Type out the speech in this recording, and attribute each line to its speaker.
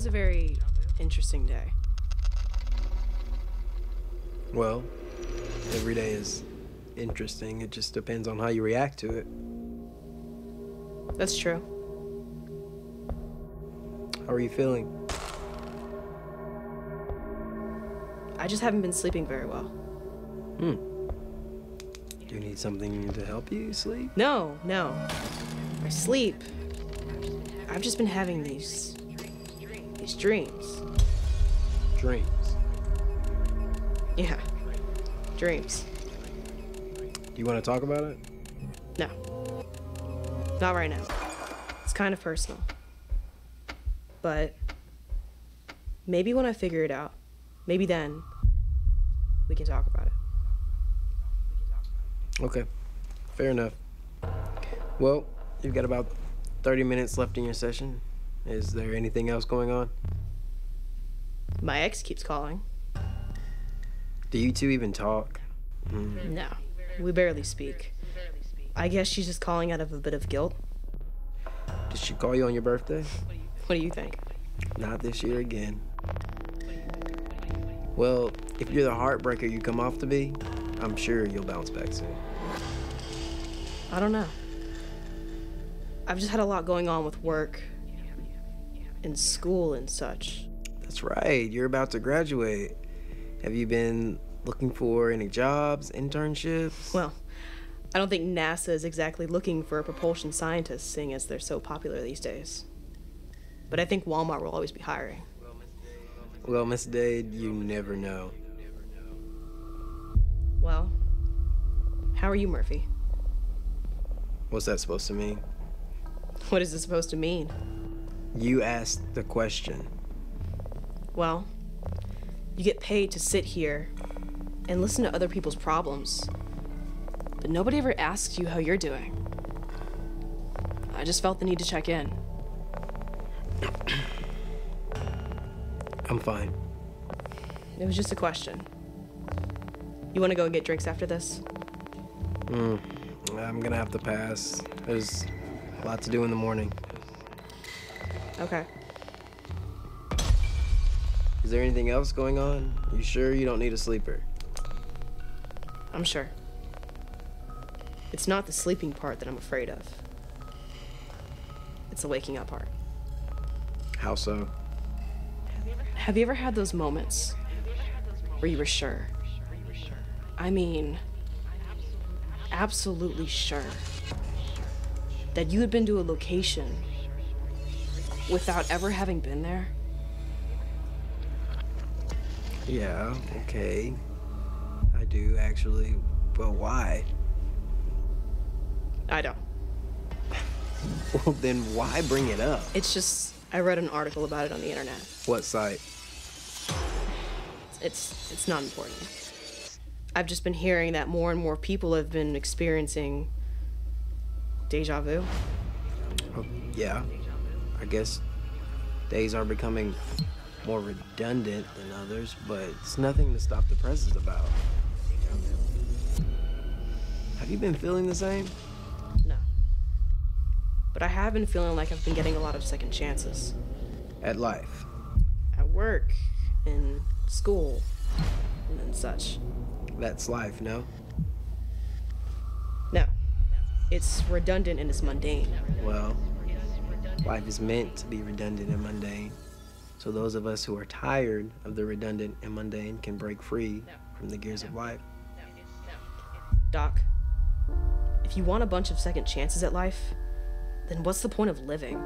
Speaker 1: was a very interesting day.
Speaker 2: Well, every day is interesting. It just depends on how you react to it.
Speaker 1: That's true.
Speaker 2: How are you feeling?
Speaker 1: I just haven't been sleeping very well.
Speaker 2: Hmm. Do you need something to help you sleep?
Speaker 1: No, no. I sleep. I've just been having these these dreams.
Speaker 2: Dreams.
Speaker 1: Yeah. Dreams.
Speaker 2: Do you want to talk about it?
Speaker 1: No. Not right now. It's kind of personal. But maybe when I figure it out, maybe then we can talk about it.
Speaker 2: Okay. Fair enough. Well, you've got about 30 minutes left in your session. Is there anything else going on?
Speaker 1: My ex keeps calling.
Speaker 2: Do you two even talk? Mm.
Speaker 1: No, we barely speak. I guess she's just calling out of a bit of guilt.
Speaker 2: Did she call you on your birthday?
Speaker 1: What do you think?
Speaker 2: Not this year again. Well, if you're the heartbreaker you come off to be, I'm sure you'll bounce back soon.
Speaker 1: I don't know. I've just had a lot going on with work and school and such.
Speaker 2: That's right. You're about to graduate. Have you been looking for any jobs, internships?
Speaker 1: Well, I don't think NASA is exactly looking for a propulsion scientist, seeing as they're so popular these days. But I think Walmart will always be hiring.
Speaker 2: Well, Miss Dade, you never know.
Speaker 1: Well, how are you, Murphy?
Speaker 2: What's that supposed to mean?
Speaker 1: What is it supposed to mean?
Speaker 2: You asked the question.
Speaker 1: Well, you get paid to sit here and listen to other people's problems, but nobody ever asks you how you're doing. I just felt the need to check in.
Speaker 2: I'm fine.
Speaker 1: It was just a question. You want to go and get drinks after this?
Speaker 2: Hmm. I'm gonna have to pass. There's a lot to do in the morning.
Speaker 1: Okay.
Speaker 2: Is there anything else going on? You sure you don't need a sleeper?
Speaker 1: I'm sure. It's not the sleeping part that I'm afraid of. It's the waking up part.
Speaker 2: How so?
Speaker 1: Have you ever had those moments where you were sure? I mean, absolutely sure that you had been to a location without ever having been there?
Speaker 2: Yeah, okay. I do actually. But why?
Speaker 1: I don't.
Speaker 2: Well, then why bring it up?
Speaker 1: It's just I read an article about it on the internet.
Speaker 2: What site?
Speaker 1: It's it's not important. I've just been hearing that more and more people have been experiencing deja vu.
Speaker 2: Oh, yeah. I guess days are becoming more redundant than others, but it's nothing to stop the presses about. Have you been feeling the same?
Speaker 1: No. But I have been feeling like I've been getting a lot of second chances.
Speaker 2: At life.
Speaker 1: At work, in school, and such.
Speaker 2: That's life, no?
Speaker 1: No. It's redundant and it's mundane.
Speaker 2: Well, life is meant to be redundant and mundane. So those of us who are tired of the redundant and mundane can break free from the gears of life.
Speaker 1: Doc, if you want a bunch of second chances at life, then what's the point of living?